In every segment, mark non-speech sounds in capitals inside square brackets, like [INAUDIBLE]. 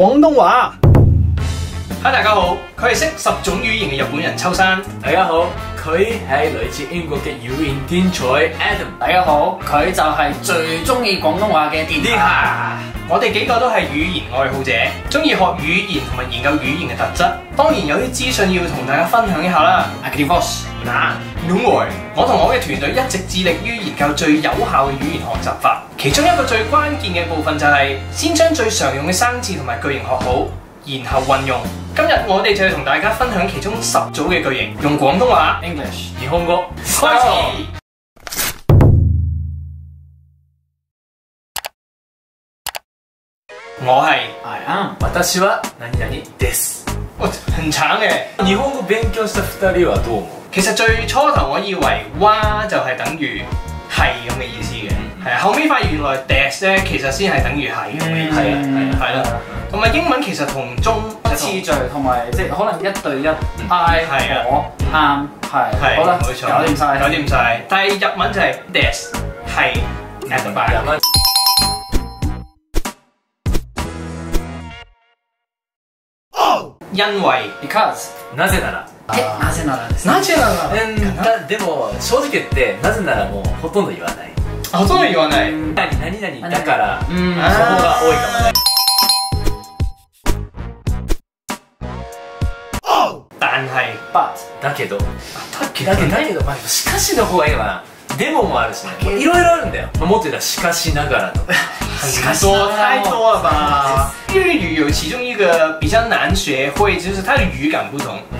廣東話。嗨，大家好，佢係識十種語言嘅日本人秋山。大家好，佢係來自英國嘅語言天才 Adam。大家好，佢就係最中意廣東話嘅電電下。我哋幾個都係語言愛好者，中意學語言同埋研究語言嘅特質。當然有啲資訊要同大家分享一下啦。Activos 嗱，另外，我同我嘅團隊一直致力於研究最有效嘅語言學習法，其中一個最關鍵嘅部分就係先將最常用嘅生字同埋句型學好，然後運用。今日我哋就要同大家分享其中十組嘅句型，用廣東話 English 日本語開始。我係 I am 私は何々です。哇很慘嘅。日本語勉強した二人はどう思う 其實最初頭我以為哇就係等於係咁嘅意思嘅，係啊，後尾發現原來 des 咧其實先係等於係咁嘅意思，嗯係啦，同埋英文其實同中次序同埋即係可能一對一 I 係啊我啱係係好啦，冇錯，搞掂晒，搞掂晒。但係日文就係 des 係 at the back 日文因為 because なぜなら。 えなぜならですねなぜならうんだでも正直言ってなぜならもうほとんど言わない。ほとんど言わない。うん。何々だからそこが多いかもね。但係 but だけど。だけど？だけどまあしかしの方がいいのかな。でももあるしね。いろいろあるんだよ。まあもっと言ったらしかしながらと。か。很多太多了吧？日语有其中一个比較難學會，就是它的語感不同。但係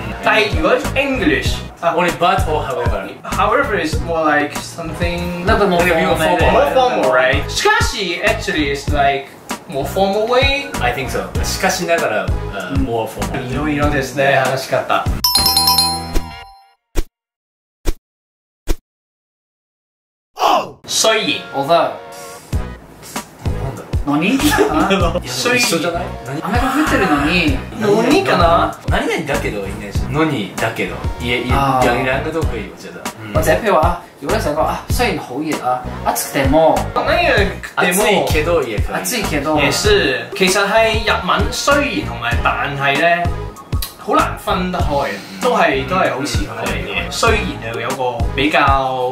如果 English 啊俺 but or however。 However, it's more like something 那個冇比較 formal more formal, right? しかし actually is like more formal way. I think so. しかしながら、uh, more formal. いろいろですね、話し方。雖然 although なんだろ 何？あう。そうい？う一緒じゃない？何雨が降ってるのに。何かな？何々だけどいないし。のにだけど。いえ、いえ、あー兩兩個都可以，我覺得。或者譬如話啊，如果你想講啊，雖然好熱啊，暑くても。暑いもけど也可以。暑いけど。也是，其實係日文雖然同埋但係咧，好難分得開嘅，都係都係好似咁樣嘅。雖然就有個比較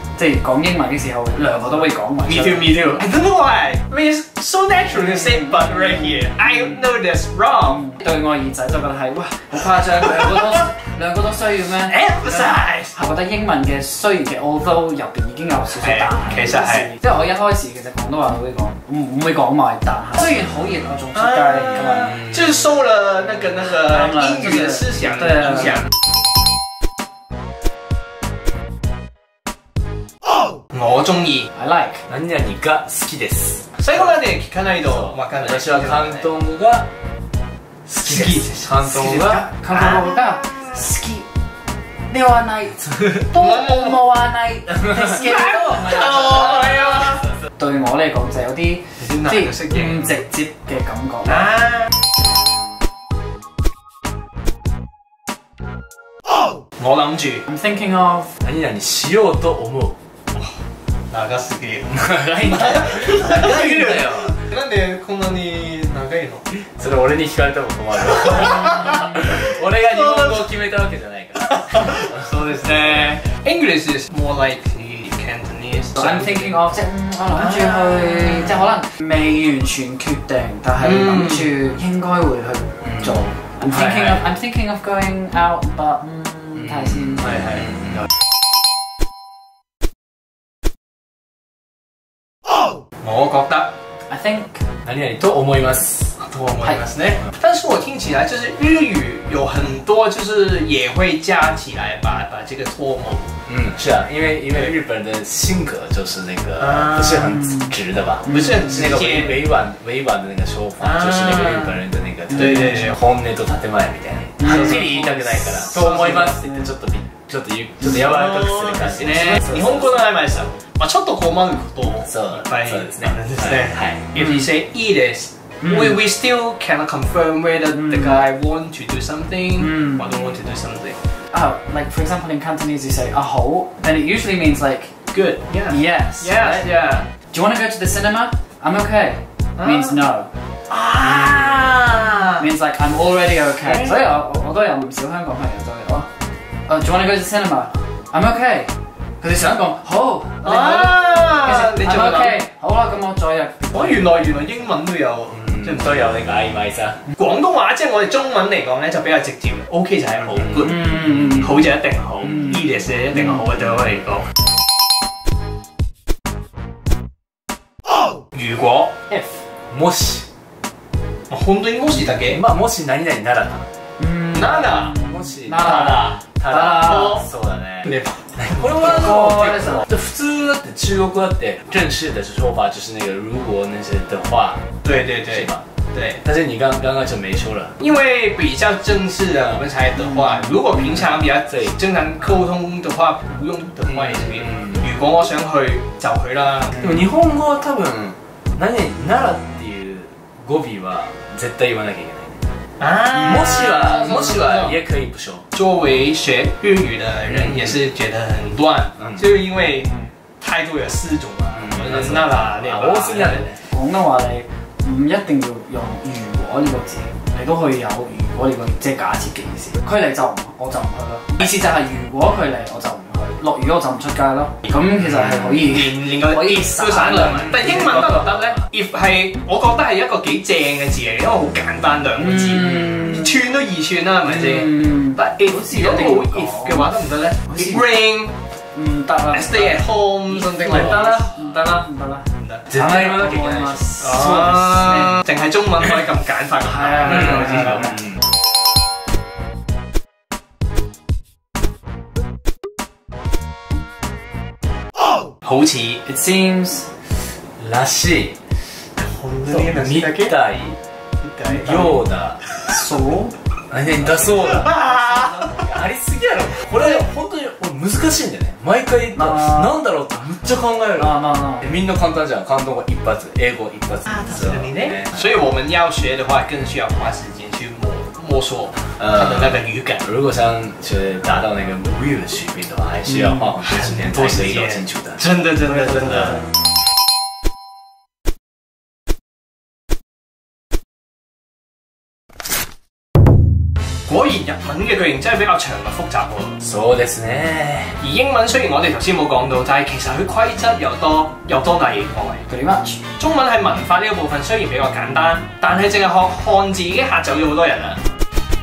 即係講英文嘅時候，兩個都會講埋 Me。too, me too. I don't know why. I mean, it's so natural to say but right here. I know that's wrong. 對我耳仔就覺得係哇好誇張，兩個都 [LAUGHS] 兩個都需要咩 Emphasize. 係覺得英文嘅雖然嘅 although 入邊已經有少少係但其實係即係我一開始其實廣東話都會講，唔唔會講埋但係。雖然好熱，我仲出街。就是受了那個那個英語嘅思想的影響。我中意。I like 何々が好きです。最後まで聞かないとわかんない。私は関東語が好きです。関東語が韓国語が好きではない [LAUGHS] と思わないですけれど。[LAUGHS] 哦，係啊。對我嚟講就有啲有啲難即係唔直接嘅感覺。啊。我諗住 I'm thinking of 何々しようと思う。長すぎる。長いんだよ。長いんだよ。なんでこんなに長いの？それ俺に聞かれても困る。俺が日本語を決めたわけじゃないから。そうですね。English is more like Cantonese. I'm thinking of 即我諗住去即係可能未完全決定，但係諗住應該會去做。I'm thinking of I'm thinking of going out but 嗯睇下先。係係。我覺得 I think 何々と思います。多思いますね。但是我聽起來就是日語有很多就是也會加起來把把這個托某。嗯，是啊，因为因为日本人的性格就是那个啊不是很直的吧？不是很直那个委接。委婉委婉的那个说法，啊就是那个日本人的那个对对对本音と建前みたいな。はっきり言いたくないから。と思いますって言ってちょっとびちょっと言うちょっと柔らかくする感じね。日本語の曖昧さ。まあちょっと困ることもいそうっぱいそうですねあるんですね。はい。 If you say いいです we we still cannot confirm whether the guy want to do something 嗯 or don't want to do something. Oh, like for example in Cantonese you say a hole, then it usually means like Good. Yeah. yes. Yes. right? Yeah. Do you want to go to the cinema? I'm okay. Means no. Ah. Means like I'm already okay. 所以我我我都有唔少香港朋友都有啊。 Uh, do you want to go to the cinema? I'm okay. 佢哋想講好，你好啊！你 I'm 仲諗 okay。好啦，咁我再入。哦，原來原來英文都有，即係都有呢個 I 咪啦。廣東話即係我哋中文嚟講咧就比較直接，OK 就係好，good 嗯好就一定好嗯 e d i s 一定好嘅對我嚟講。如果 if もし、本当にもしだけまあもし何々ならな。嗯ならもし、なら たただそうだね。ねこれはこれ結構普通だって中国だって正式的说法就是那个如果那些的话，对对对是吧？对，但是你刚刚刚就没说了。因为比较正式的我们才的话，如果平常比较对正常溝通的話，不用的話也是可以。嗯如果我想去就去啦。でも日本語は多分何々ならっていう語尾は絶対言わなきゃいけない。 啊もしはもしは也可以不说。作为学日语的人，也是觉得很乱，嗯就是因为态度有四種嘛。嗯那啦，那啊，多すぎなんだよね。廣東話你唔一定要用如果呢個字，你都可以有如果呢個即係假設嘅意思。佢嚟就唔，我就唔去咯。意思就係如果佢嚟我就唔 去，落雨我就唔出街咯。咁其實係可以。連連個可以 if 都省略埋。但英文得唔得咧？if 係我覺得係一個幾正嘅字嚟，因為好簡單兩個字，嗯串都易串啦，係咪先？嗯，但 if 如果冇 if 嘅話得唔得咧好似？It rain, 唔得啦。 I stay at home, something 唔 like 得 that。啦，唔得啦，唔得啦。唔得。絶対言わなきゃいけないでしょ。啊，淨係中文可以咁簡化咁係啊嗯係啊 好似 It seems らしい。本みたい。ようだ。そう。だそうだ。ありすぎやろ。これ本当に俺難しい。んだよね。毎回なんだろうってむっちゃ考える。啊那那。みんな簡単じゃん。関東語一発、英語一発。呢，所以我们要学的话，更需要花时间去摸摸索它的那个语感。如果想去达到那个母语的水平的话，还需要花很多时间才可以搞清楚的。真的，真的，真的。果然日文嘅句型真係比較長同複雜喎。そうですね。而英文雖然我哋頭先冇講到，但係其實佢規則又多又多例外。 Pretty much。中文喺文化呢個部分雖然比較簡單，但係淨係學漢字已經嚇走咗好多人啦。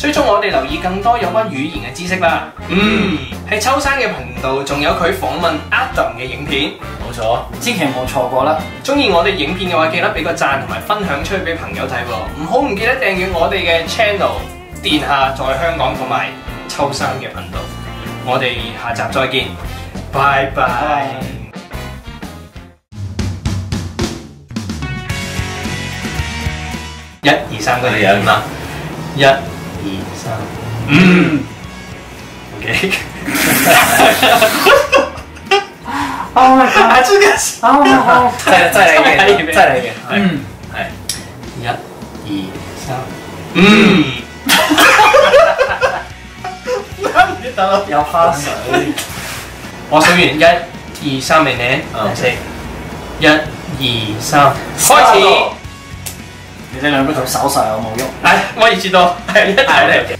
追蹤我哋留意更多有關語言嘅知識啦。嗯，喺秋生嘅頻道仲有佢訪問 Adam 嘅影片。冇錯。千祈唔好錯過啦。中意我哋影片嘅話，記得俾個讚同埋分享出去俾朋友睇喎。唔好唔記得訂閱我哋嘅 channel，殿下在香港同埋秋生嘅頻道。我哋下集再見，拜拜。一二三個人啦，一二三，嗯，OK。Oh my god！啊，這個哦哦。再再来一遍，再来一遍。嗯。哎。一、二、三，嗯。有花水。我數完一、二、三未呢？嗯四，一、二、三，開始。你哋兩個做手勢我冇喐？係，我而知道，[LAUGHS] 係一齊嚟。